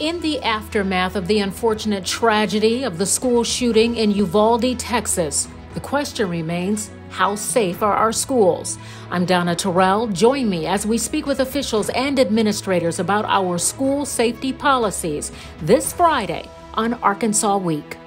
In the aftermath of the unfortunate tragedy of the school shooting in Uvalde, Texas, the question remains how safe are our schools? I'm Donna Terrell. Join me as we speak with officials and administrators about our school safety policies this Friday on Arkansas Week.